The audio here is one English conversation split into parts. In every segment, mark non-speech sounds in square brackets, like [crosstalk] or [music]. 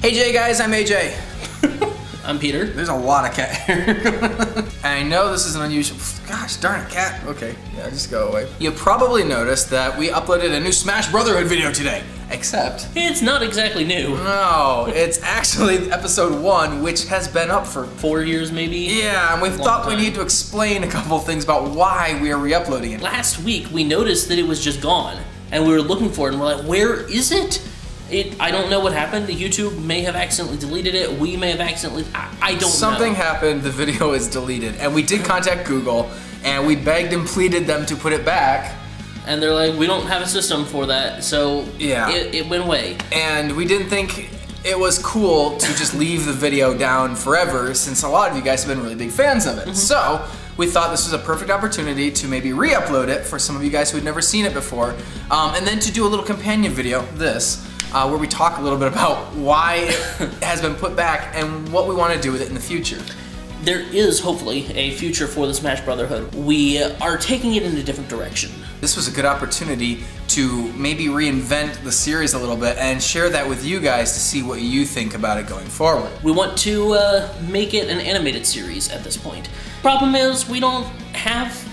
Hey Jay guys, I'm AJ. [laughs] I'm Peter. There's a lot of cat hair. [laughs] I know this is an unusual, gosh darn it, cat. Okay, yeah, just go away. You probably noticed that we uploaded a new Smash Brotherhood video today. Except, It's not exactly new. no, it's actually episode one, which has been up for Four years maybe? yeah, and we thought we time. need to explain a couple things about why we are re-uploading it. Last week we noticed that it was just gone. And we were looking for it and we're like, where is it? It, I don't know what happened. The YouTube may have accidentally deleted it. We may have accidentally. I, I don't Something know. happened, the video is deleted, and we did contact Google, and we begged and pleaded them to put it back, and they're like, we don't have a system for that. So Yeah. it, it went away. and we didn't think it was cool to just leave the video down forever since a lot of you guys have been really big fans of it. So we thought this was a perfect opportunity to maybe re-upload it for some of you guys who had never seen it before, um, and then to do a little companion video, this, uh, where we talk a little bit about why it [laughs] has been put back and what we want to do with it in the future. There is hopefully a future for the Smash Brotherhood. We are taking it in a different direction. This was a good opportunity to maybe reinvent the series a little bit and share that with you guys to see what you think about it going forward. We want to uh, make it an animated series at this point. Problem is, we don't have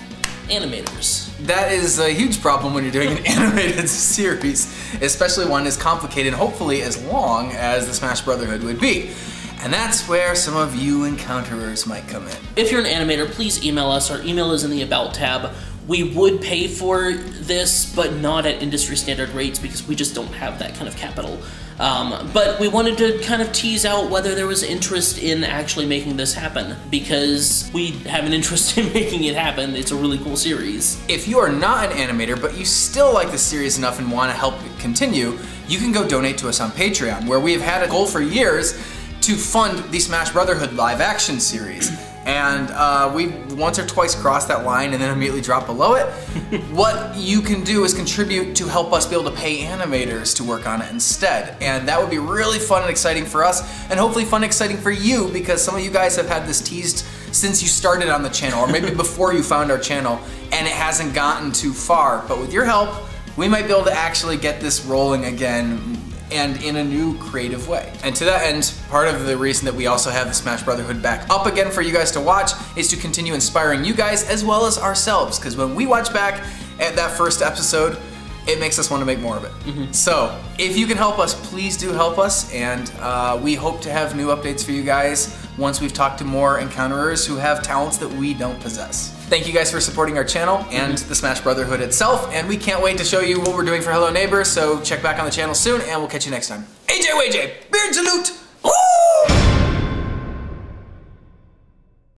animators. That is a huge problem when you're doing an [laughs] animated series, especially one as complicated and hopefully as long as the Smash Brotherhood would be. And that's where some of you encounterers might come in. If you're an animator, please email us. Our email is in the About tab. We would pay for this, but not at industry standard rates because we just don't have that kind of capital. Um, but we wanted to kind of tease out whether there was interest in actually making this happen because we have an interest [laughs] in making it happen. It's a really cool series. If you are not an animator, but you still like the series enough and want to help it continue, you can go donate to us on Patreon, where we have had a goal for years to fund the Smash Brotherhood live action series. And uh, we once or twice crossed that line and then immediately dropped below it. [laughs] what you can do is contribute to help us be able to pay animators to work on it instead. And that would be really fun and exciting for us, and hopefully fun and exciting for you because some of you guys have had this teased since you started on the channel, or maybe [laughs] before you found our channel, and it hasn't gotten too far. But with your help, we might be able to actually get this rolling again and in a new creative way. And to that end, part of the reason that we also have the Smash Brotherhood back up again for you guys to watch is to continue inspiring you guys as well as ourselves. Because when we watch back at that first episode, it makes us want to make more of it. So, if you can help us, please do help us, and uh, we hope to have new updates for you guys once we've talked to more encounterers who have talents that we don't possess. Thank you guys for supporting our channel and mhm. the Smash Brotherhood itself, and we can't wait to show you what we're doing for Hello Neighbor, so check back on the channel soon, and we'll catch you next time. AJ WayJ, Beard Salute!